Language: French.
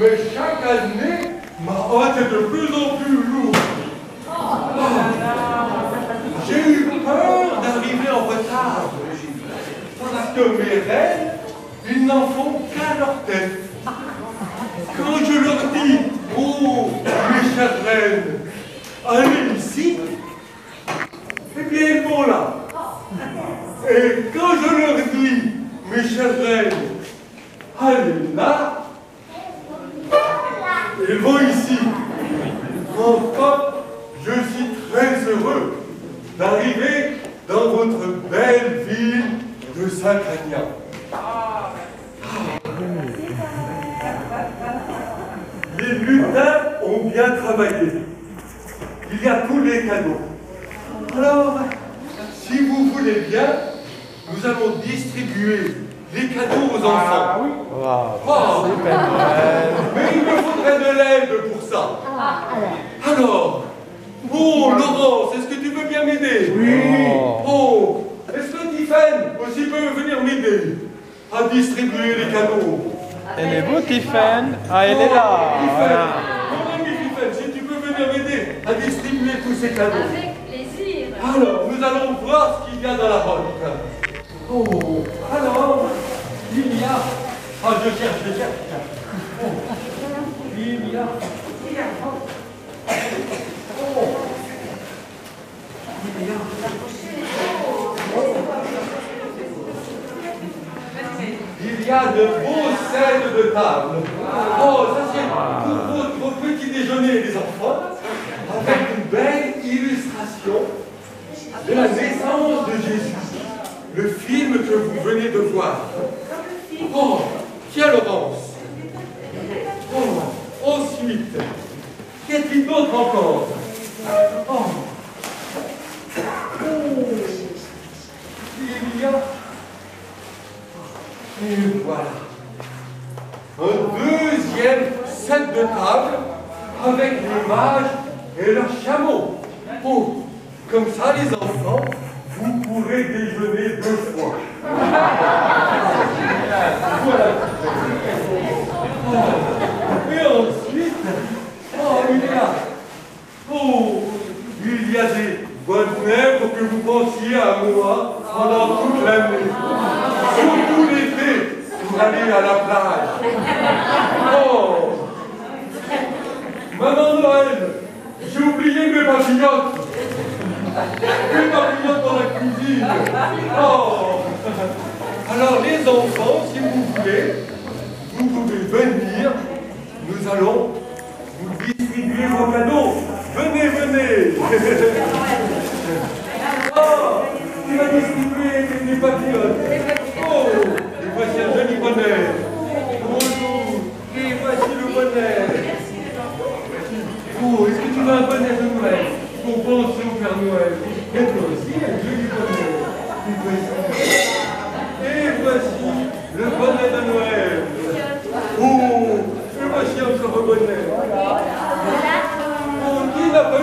mais chaque année, ma hôte est de plus en plus lourde. J'ai eu peur d'arriver en retard, parce que mes reines, ils n'en font qu'à leur tête. Quand je leur dis, oh, mes chères reines, allez ici, eh bien, ils vont là. Et quand je leur dis, mes chères reines, allez là, vont ici. Enfin, je suis très heureux d'arriver dans votre belle ville de Saint-Agnan. Les lutins ont bien travaillé. Il y a tous les cadeaux. Alors, si vous voulez bien, nous allons distribuer les cadeaux aux enfants. Oh, mais il me faudrait de l'aide pour ça. Alors, oh Laurence, est-ce que tu veux bien m'aider? Oui. Oh, est-ce que Tiffen aussi peut venir m'aider à distribuer les cadeaux? Elle est beau, Tiffen. Ah, elle est là. Mon ami Tiffen, si tu peux venir m'aider à distribuer tous ces cadeaux. Avec plaisir. Alors, nous allons voir ce qu'il y a dans la boîte. Oh, alors, il y a... Ah, je cherche, je cherche. Oh, il y a... Oh. Il y a de beaux scènes de table. Oh, ça c'est pour votre petit déjeuner, les enfants, avec une belle illustration de la naissance de Jésus. Le film que vous venez de voir. Oh, tiens Laurence. Oh, ensuite, qu'y a-t-il d'autre encore Oh. Il y a... Et voilà. Un deuxième set de table avec les mages et leurs chameaux. Oh, comme ça, les enfants, vous pourrez déjeuner deux fois. Voilà. Oh. Et ensuite, oh, il y a, oh, il y a des bonnets pour que vous pensiez à moi pendant toute l'année. Surtout l'été, pour aller à la plage. Oh Maman Noël, j'ai oublié mes papillotes. Mes papillotes dans la cuisine. Oh Alors les enfants, si vous voulez, vous pouvez venir. Nous allons vous distribuer vos cadeaux. Venez, venez. Oh, tu vas distribuer tes papillotes. Oh, et voici un joli bonnet. Bonjour. Et voici le bonnet. Oh, est-ce que tu veux un bonnet de Noël pour penser au Père Noël Et toi aussi, un joli bonnet. Et voici. Et voici le bonnet de Noël. Oh, et voici encore un bonnet. Oh, qui n'a pas